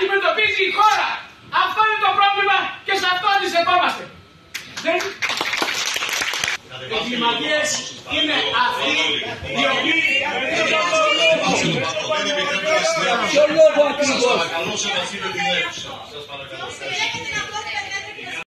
αντιμετωπίζει η χώρα. Αυτό είναι το πρόβλημα και σε αυτό αντιστεκόμαστε. Δεν... Οι Εγκληματίες είναι αυτοί οι οποίοι... Ποιο λόγο ακριβώς. Παρακαλώ σε βασίλειο την αίθουσα. Σας παρακαλώ.